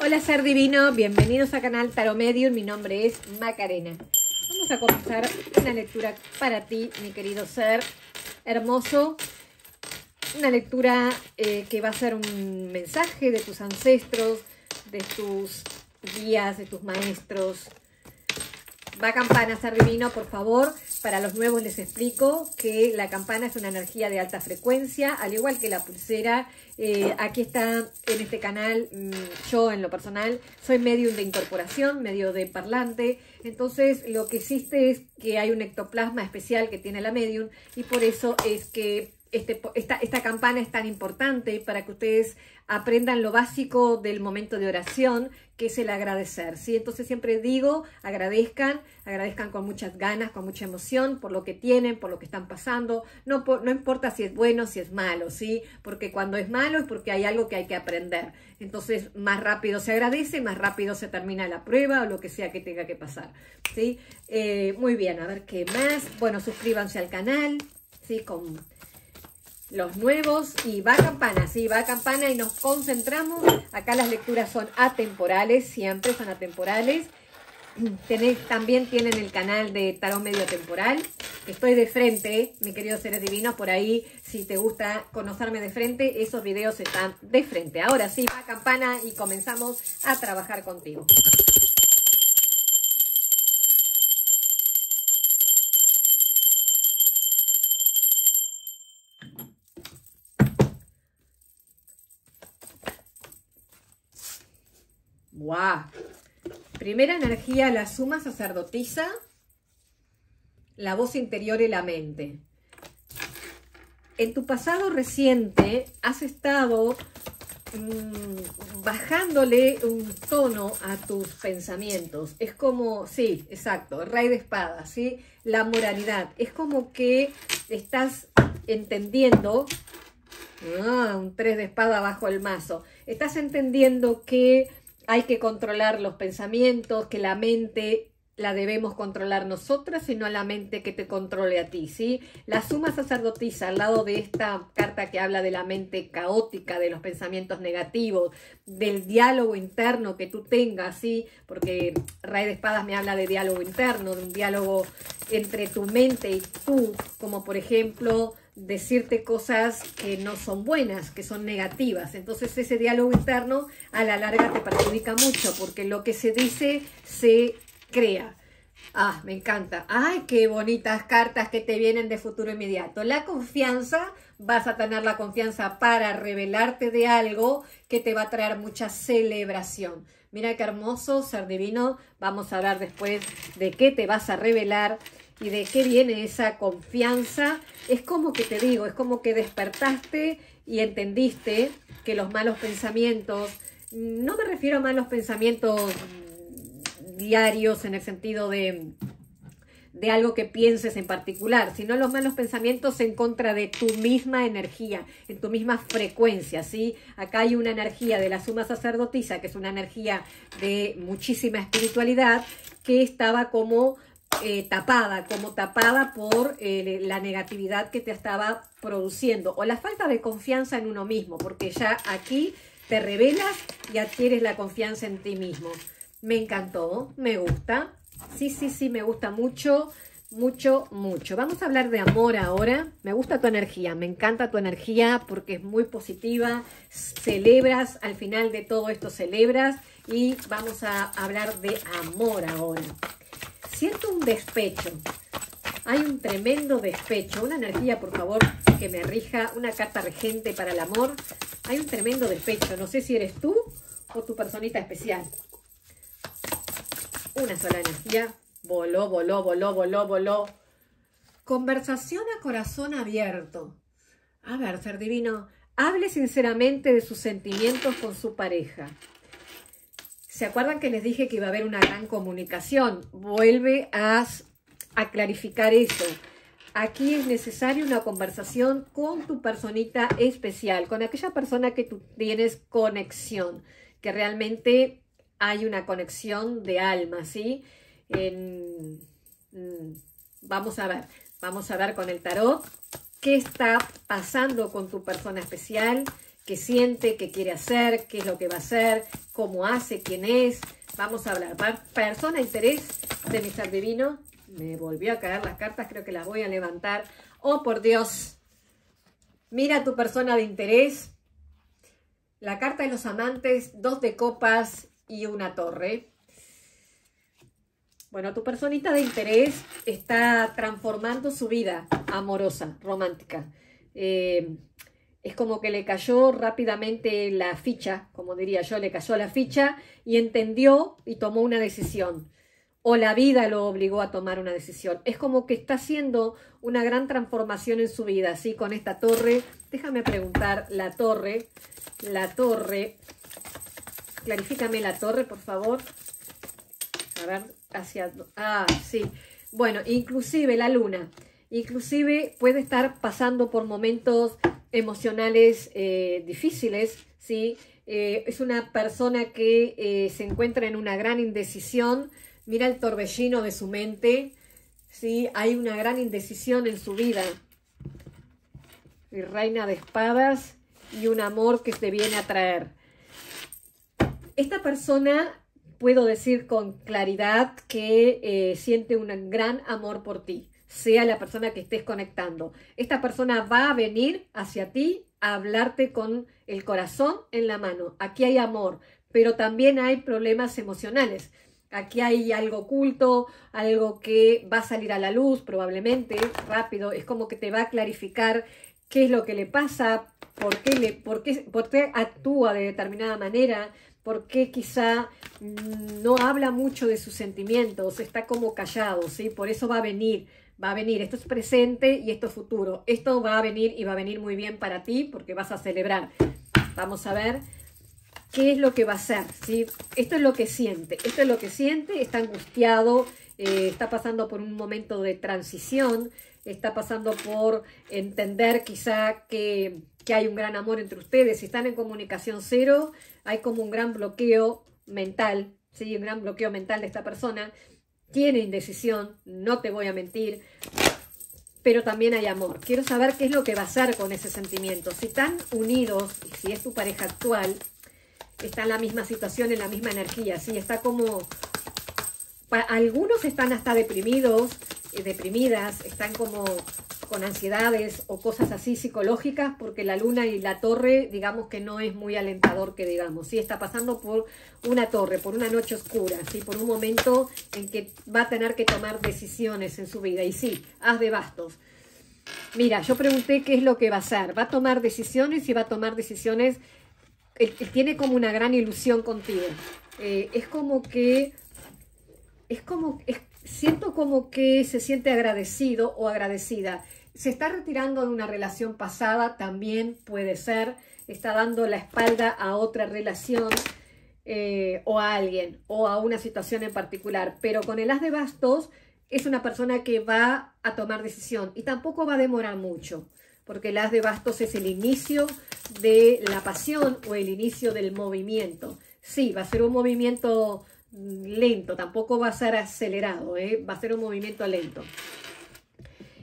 Hola ser divino, bienvenidos a canal Tarot Medium, mi nombre es Macarena. Vamos a comenzar una lectura para ti, mi querido ser hermoso. Una lectura eh, que va a ser un mensaje de tus ancestros, de tus guías, de tus maestros. Va campana, ser divino, por favor. Para los nuevos les explico que la campana es una energía de alta frecuencia, al igual que la pulsera. Eh, aquí está en este canal, mm, yo en lo personal, soy medium de incorporación, medio de parlante. Entonces lo que existe es que hay un ectoplasma especial que tiene la medium y por eso es que este, esta, campana es tan importante para que ustedes aprendan lo básico del momento de oración, que es el agradecer. ¿sí? Entonces siempre digo, agradezcan, agradezcan con muchas ganas, con mucha emoción por lo que tienen, por lo que están pasando. No, no importa si es bueno, si es malo, ¿sí? porque cuando es malo es porque hay algo que hay que aprender. Entonces más rápido se agradece, más rápido se termina la prueba o lo que sea que tenga que pasar. ¿sí? Eh, muy bien, a ver qué más. Bueno, suscríbanse al canal, ¿sí? con los nuevos y va campana, sí, va campana y nos concentramos. Acá las lecturas son atemporales, siempre son atemporales. también tienen el canal de Tarot Medio Temporal. Estoy de frente, mi querido seres divinos, por ahí, si te gusta conocerme de frente, esos videos están de frente. Ahora sí, va campana y comenzamos a trabajar contigo. ¡Wow! Primera energía, la suma sacerdotisa, la voz interior y la mente. En tu pasado reciente has estado mm, bajándole un tono a tus pensamientos. Es como, sí, exacto, rey de espadas, ¿sí? La moralidad. Es como que estás entendiendo, ah, un tres de espada bajo el mazo, estás entendiendo que hay que controlar los pensamientos, que la mente la debemos controlar nosotras y no la mente que te controle a ti, ¿sí? La suma sacerdotisa al lado de esta carta que habla de la mente caótica, de los pensamientos negativos, del diálogo interno que tú tengas, ¿sí? Porque Rey de Espadas me habla de diálogo interno, de un diálogo entre tu mente y tú, como por ejemplo decirte cosas que no son buenas, que son negativas. Entonces ese diálogo interno a la larga te perjudica mucho porque lo que se dice se crea. Ah, me encanta. Ay, qué bonitas cartas que te vienen de futuro inmediato. La confianza, vas a tener la confianza para revelarte de algo que te va a traer mucha celebración. Mira qué hermoso, ser divino. Vamos a hablar después de qué te vas a revelar y de qué viene esa confianza, es como que te digo, es como que despertaste y entendiste que los malos pensamientos, no me refiero a malos pensamientos diarios en el sentido de, de algo que pienses en particular, sino los malos pensamientos en contra de tu misma energía, en tu misma frecuencia, ¿sí? Acá hay una energía de la suma sacerdotisa, que es una energía de muchísima espiritualidad, que estaba como eh, tapada, como tapada por eh, la negatividad que te estaba produciendo o la falta de confianza en uno mismo, porque ya aquí te revelas y adquieres la confianza en ti mismo. Me encantó, me gusta. Sí, sí, sí, me gusta mucho, mucho, mucho. Vamos a hablar de amor ahora. Me gusta tu energía, me encanta tu energía porque es muy positiva. Celebras, al final de todo esto celebras. Y vamos a hablar de amor ahora. Siento un despecho. Hay un tremendo despecho. Una energía, por favor, que me rija. Una carta regente para el amor. Hay un tremendo despecho. No sé si eres tú o tu personita especial. Una sola energía. Voló, voló, voló, voló, voló. Conversación a corazón abierto. A ver, ser divino. Hable sinceramente de sus sentimientos con su pareja. ¿Se acuerdan que les dije que iba a haber una gran comunicación? Vuelve a, a clarificar eso. Aquí es necesaria una conversación con tu personita especial, con aquella persona que tú tienes conexión, que realmente hay una conexión de alma, ¿sí? Mm, vamos a ver, vamos a ver con el tarot qué está pasando con tu persona especial, qué siente, qué quiere hacer, qué es lo que va a hacer, cómo hace, quién es. Vamos a hablar. Persona, interés de mi ser divino. Me volvió a caer las cartas, creo que las voy a levantar. Oh, por Dios. Mira tu persona de interés. La carta de los amantes, dos de copas y una torre. Bueno, tu personita de interés está transformando su vida amorosa, romántica. Eh, es como que le cayó rápidamente la ficha, como diría yo, le cayó la ficha y entendió y tomó una decisión. O la vida lo obligó a tomar una decisión. Es como que está haciendo una gran transformación en su vida, ¿sí? Con esta torre. Déjame preguntar, la torre, la torre, clarifícame la torre, por favor. A ver, hacia... Ah, sí. Bueno, inclusive la luna. Inclusive puede estar pasando por momentos emocionales eh, difíciles, ¿sí? Eh, es una persona que eh, se encuentra en una gran indecisión. Mira el torbellino de su mente, ¿sí? Hay una gran indecisión en su vida. Y reina de espadas y un amor que se viene a traer. Esta persona, puedo decir con claridad que siente un gran amor por ti sea la persona que estés conectando. Esta persona va a venir hacia ti a hablarte con el corazón en la mano. Aquí hay amor, pero también hay problemas emocionales. Aquí hay algo oculto, algo que va a salir a la luz probablemente rápido. Es como que te va a clarificar qué es lo que le pasa, por qué, le, por qué, por qué actúa de determinada manera, por qué quizá no habla mucho de sus sentimientos, está como callado, ¿sí? Por eso va a venir va a venir, esto es presente y esto es futuro. Esto va a venir y va a venir muy bien para ti porque vas a celebrar. Vamos a ver qué es lo que va a hacer. ¿sí? Esto es lo que siente, esto es lo que siente, está angustiado, eh, está pasando por un momento de transición, está pasando por entender quizá que, que hay un gran amor entre ustedes. Si están en comunicación cero, hay como un gran bloqueo mental, ¿sí? un gran bloqueo mental de esta persona tiene indecisión, no te voy a mentir, pero también hay amor. Quiero saber qué es lo que va a hacer con ese sentimiento. Si están unidos, y si es tu pareja actual, está en la misma situación, en la misma energía, ¿sí? Está como... Algunos están hasta deprimidos, eh, deprimidas, están como con ansiedades o cosas así psicológicas, porque la luna y la torre, digamos que no es muy alentador que digamos, sí, está pasando por una torre, por una noche oscura, sí, por un momento en que va a tener que tomar decisiones en su vida, y sí, haz de bastos. Mira, yo pregunté qué es lo que va a hacer, va a tomar decisiones y va a tomar decisiones, tiene como una gran ilusión contigo, eh, es como que, es como, siento como que se siente agradecido o agradecida se está retirando de una relación pasada, también puede ser, está dando la espalda a otra relación eh, o a alguien o a una situación en particular. Pero con el as de bastos es una persona que va a tomar decisión y tampoco va a demorar mucho, porque el as de bastos es el inicio de la pasión o el inicio del movimiento. Sí, va a ser un movimiento lento, tampoco va a ser acelerado, ¿eh? va a ser un movimiento lento.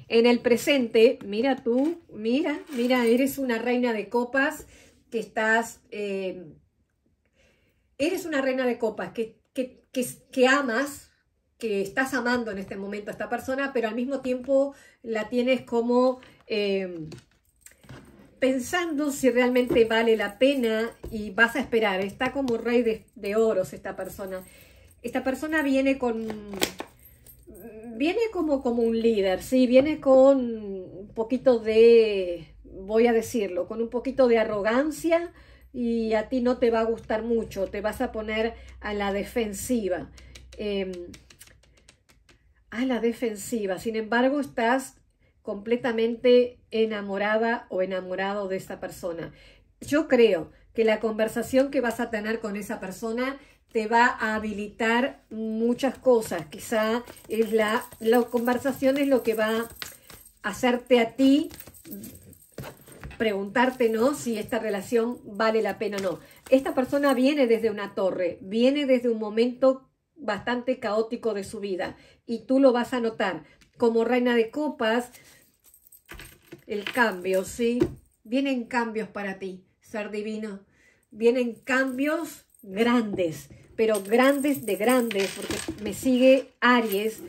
En el presente, mira tú, mira, mira, eres una reina de copas que estás, eh, eres una reina de copas que, que, que, amas, que estás amando en este momento a esta persona, pero al mismo tiempo la tienes como eh, pensando si realmente vale la pena y vas a esperar. Está como rey de, oros esta persona. Esta persona viene con viene como, como un líder, sí, viene con un poquito de, voy a decirlo, con un poquito de arrogancia y a ti no te va a gustar mucho, te vas a poner a la defensiva. Em, a la defensiva, sin embargo, estás completamente enamorada o enamorado de esta persona. Yo creo que la conversación que vas a tener con esa persona te va a habilitar muchas cosas. Quizá es la, conversación es lo que va a hacerte a ti preguntarte, ¿no? Si esta relación vale la pena o no. Esta persona viene desde una torre, viene desde un momento bastante caótico de su vida y tú lo vas a notar. Como reina de copas, el cambio, ¿sí? Vienen cambios para ti. ser divino. Vienen cambios grandes, pero grandes de grandes, porque me sigue Aries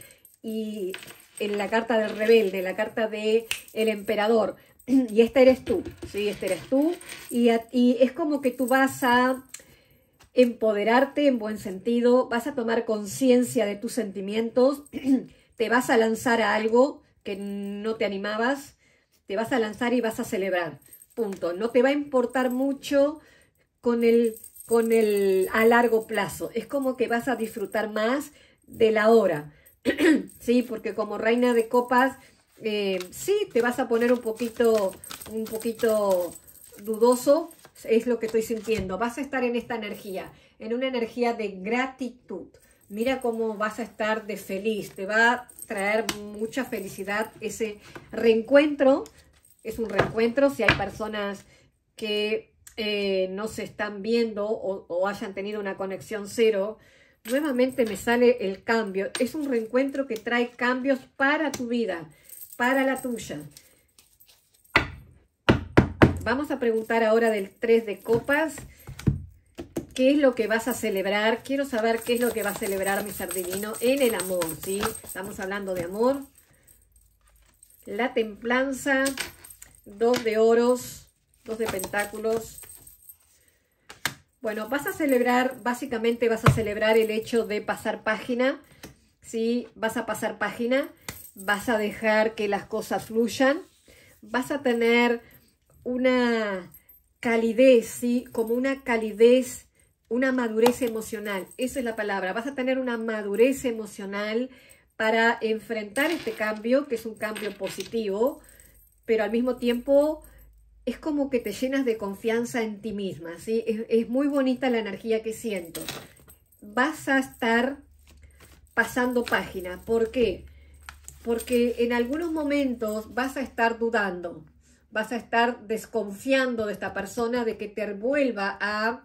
y en la carta del rebelde, la carta de el emperador. Y esta eres tú, ¿sí? Esta eres tú. Y, y es como que tú vas a empoderarte en buen sentido, vas a tomar conciencia de tus sentimientos, te vas a lanzar a algo que no te animabas, te vas a lanzar y vas a celebrar. Punto. No te va a importar mucho con el, con el a largo plazo. Es como que vas a disfrutar más de la hora. sí, porque como reina de copas, eh, sí, te vas a poner un poquito, un poquito dudoso, es lo que estoy sintiendo. Vas a estar en esta energía, en una energía de gratitud. Mira cómo vas a estar de feliz, te va traer mucha felicidad ese reencuentro. Es un reencuentro si hay personas que eh, no se están viendo o, o hayan tenido una conexión cero, nuevamente me sale el cambio. Es un reencuentro que trae cambios para tu vida, para la tuya. Vamos a preguntar ahora del 3 de copas. ¿Qué es lo que vas a celebrar? Quiero saber qué es lo que va a celebrar mi ser divino en el amor, ¿sí? Estamos hablando de amor. La templanza, dos de oros, dos de pentáculos, bueno, vas a celebrar, básicamente vas a celebrar el hecho de pasar página, ¿sí? Vas a pasar página, vas a dejar que las cosas fluyan, vas a tener una calidez, ¿sí? Como una calidez, una madurez emocional, esa es la palabra, vas a tener una madurez emocional para enfrentar este cambio, que es un cambio positivo, pero al mismo tiempo es como que te llenas de confianza en ti misma, ¿sí? Es, muy bonita la energía que siento. Vas a estar pasando página. ¿Por qué? Porque en algunos momentos vas a estar dudando, vas a estar desconfiando de esta persona de que te vuelva a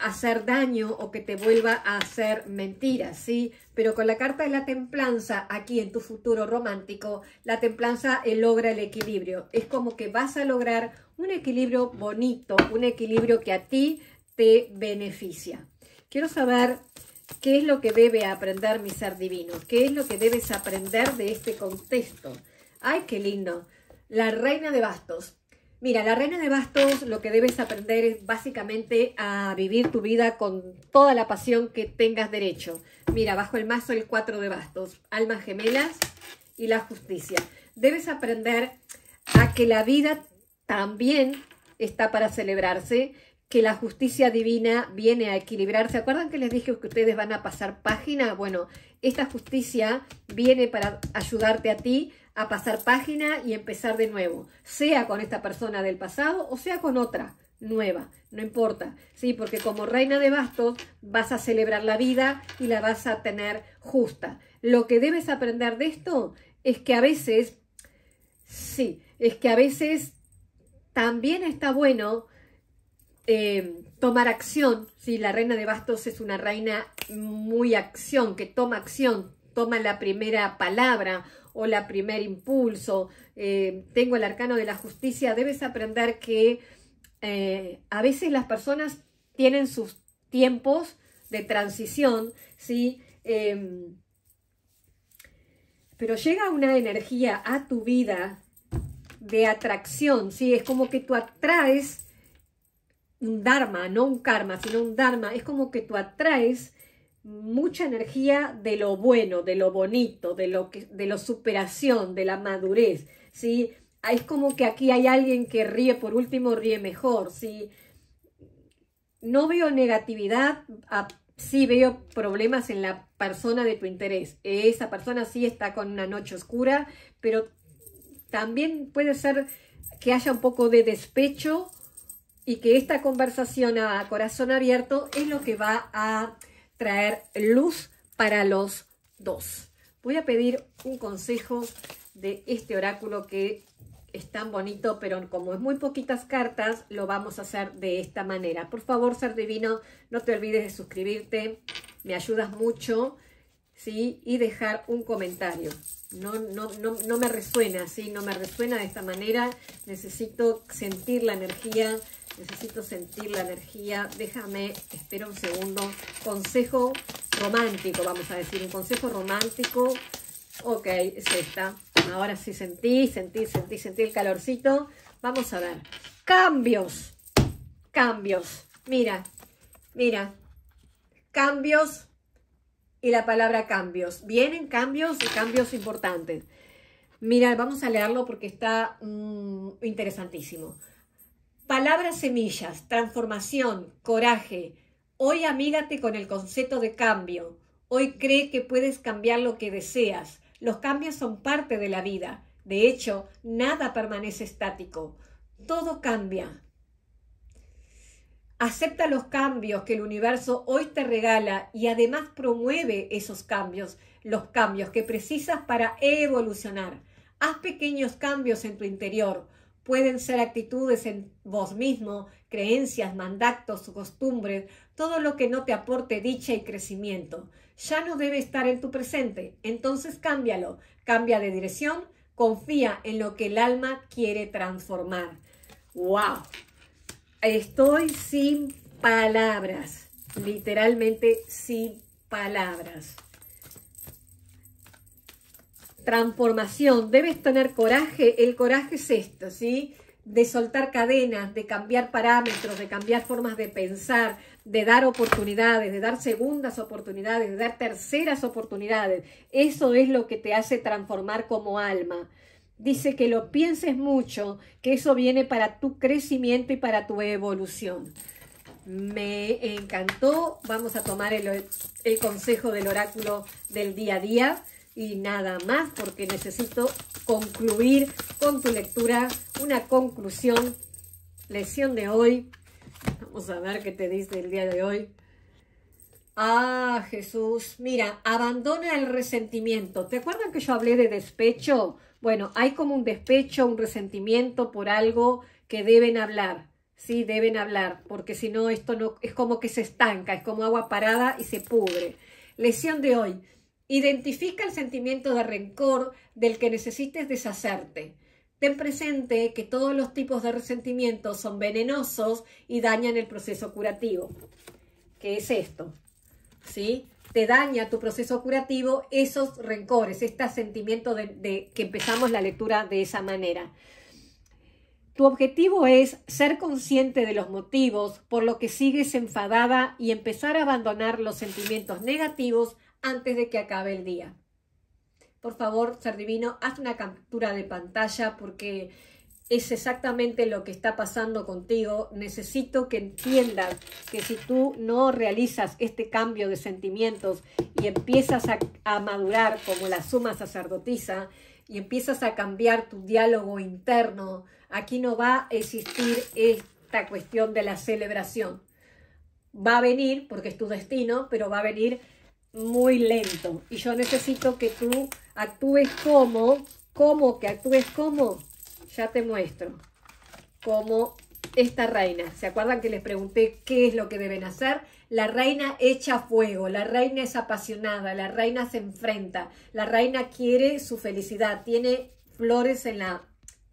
hacer daño o que te vuelva a hacer mentiras, ¿sí? Pero con la carta de la templanza, aquí en tu futuro romántico, la templanza logra el equilibrio. Es como que vas a lograr un equilibrio bonito, un equilibrio que a ti te beneficia. Quiero saber qué es lo que debe aprender mi ser divino, qué es lo que debes aprender de este contexto. ¡Ay, qué lindo! La reina de bastos. Mira, la reina de bastos lo que debes aprender es básicamente a vivir tu vida con toda la pasión que tengas derecho. Mira, bajo el mazo el 4 de bastos, almas gemelas y la justicia. Debes aprender a que la vida también está para celebrarse, que la justicia divina viene a equilibrarse. ¿Se acuerdan que les dije que ustedes van a pasar página? Bueno, esta justicia viene para ayudarte a ti a pasar página y empezar de nuevo, sea con esta persona del pasado o sea con otra nueva, no importa, ¿sí? Porque como reina de bastos vas a celebrar la vida y la vas a tener justa. Lo que debes aprender de esto es que a veces, sí, es que a veces también está bueno eh, tomar acción, ¿sí? La reina de bastos es una reina muy acción, que toma acción, toma la primera palabra o la primer impulso, eh, tengo el arcano de la justicia, debes aprender que eh, a veces las personas tienen sus tiempos de transición, ¿sí? Em, pero llega una energía a tu vida de atracción, ¿sí? Es como que tú atraes un dharma, no un karma, sino un dharma. Es como que tú atraes mucha energía de lo bueno, de lo bonito, de lo de la superación, de la madurez, ¿sí? Es como que aquí hay alguien que ríe por último, ríe mejor, ¿sí? No veo negatividad, sí veo problemas en la persona de tu interés. Esa persona sí está con una noche oscura, pero también puede ser que haya un poco de despecho y que esta conversación a corazón abierto es lo que va a traer luz para los dos. Voy a pedir un consejo de este oráculo que es tan bonito, pero como es muy poquitas cartas, lo vamos a hacer de esta manera. Por favor, ser divino, no te olvides de suscribirte, me ayudas mucho, ¿sí? Y dejar un comentario. No, no, no, no me resuena, ¿sí? No me resuena de esta manera. Necesito sentir la energía Necesito sentir la energía. Déjame, espera un segundo. Consejo romántico, vamos a decir. Un consejo romántico. Ok, es esta. Ahora sí sentí, sentí, sentí, sentí el calorcito. Vamos a ver. Cambios. Cambios. Mira, mira. Cambios y la palabra cambios. Vienen cambios y cambios importantes. Mira, vamos a leerlo porque está mm, interesantísimo. Palabras semillas, transformación, coraje. Hoy amígate con el concepto de cambio. Hoy cree que puedes cambiar lo que deseas. Los cambios son parte de la vida. De hecho, nada permanece estático. Todo cambia. Acepta los cambios que el universo hoy te regala y además promueve esos cambios, los cambios que precisas para evolucionar. Haz pequeños cambios en tu interior. Pueden ser actitudes en vos mismo, creencias, mandatos, costumbres, todo lo que no te aporte dicha y crecimiento. Ya no debe estar en tu presente, entonces cámbialo, cambia de dirección, confía en lo que el alma quiere transformar. ¡Wow! Estoy sin palabras, literalmente sin palabras transformación, debes tener coraje, el coraje es esto, ¿sí? De soltar cadenas, de cambiar parámetros, de cambiar formas de pensar, de dar oportunidades, de dar segundas oportunidades, de dar terceras oportunidades. Eso es lo que te hace transformar como alma. Dice que lo pienses mucho, que eso viene para tu crecimiento y para tu evolución. Me encantó. Vamos a tomar el, el consejo del oráculo del día a día y nada más porque necesito concluir con tu lectura una conclusión. Lección de hoy. Vamos a ver qué te dice el día de hoy. Ah, Jesús, mira, abandona el resentimiento. ¿Te acuerdan que yo hablé de despecho? Bueno, hay como un despecho, un resentimiento por algo que deben hablar. Sí, deben hablar, porque si no, esto no es como que se estanca, es como agua parada y se pudre. Lección de hoy. Identifica el sentimiento de rencor del que necesites deshacerte. Ten presente que todos los tipos de resentimientos son venenosos y dañan el proceso curativo. ¿Qué es esto? ¿Sí? Te daña tu proceso curativo esos rencores, este sentimiento de, de que empezamos la lectura de esa manera. Tu objetivo es ser consciente de los motivos por los que sigues enfadada y empezar a abandonar los sentimientos negativos antes de que acabe el día. Por favor, ser divino, haz una captura de pantalla porque es exactamente lo que está pasando contigo. Necesito que entiendas que si tú no realizas este cambio de sentimientos y empiezas a, a, madurar como la suma sacerdotisa y empiezas a cambiar tu diálogo interno, aquí no va a existir esta cuestión de la celebración. Va a venir, porque es tu destino, pero va a venir muy lento. Y yo necesito que tú actúes como, como, que actúes como, ya te muestro, como esta reina. ¿Se acuerdan que les pregunté qué es lo que deben hacer? La reina echa fuego, la reina es apasionada, la reina se enfrenta, la reina quiere su felicidad, tiene flores en, la,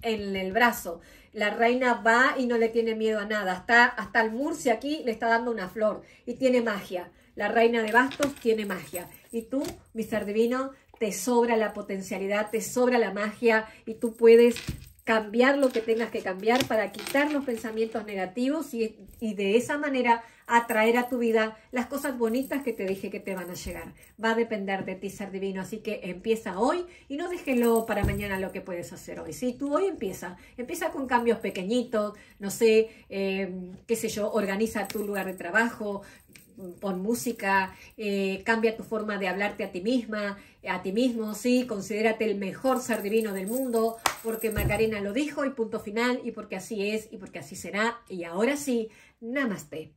en el brazo. La reina va y no le tiene miedo a nada. Hasta, hasta el Murcia aquí le está dando una flor y tiene magia. La reina de bastos tiene magia. Y tú, mi ser divino, te sobra la potencialidad, te sobra la magia y tú puedes cambiar lo que tengas que cambiar para quitar los pensamientos negativos y, de esa manera atraer a tu vida las cosas bonitas que te dije que te van a llegar. Va a depender de ti, ser divino, así que empieza hoy y no déjelo para mañana lo que puedes hacer hoy. Si tú hoy empieza, empieza con cambios pequeñitos, no sé, eh, qué sé yo, organiza tu lugar de trabajo, pon música, eh, cambia tu forma de hablarte a ti misma, a ti mismo, sí, considérate el mejor ser divino del mundo, porque Macarena lo dijo y punto final, y porque así es, y porque así será, y ahora sí, namaste.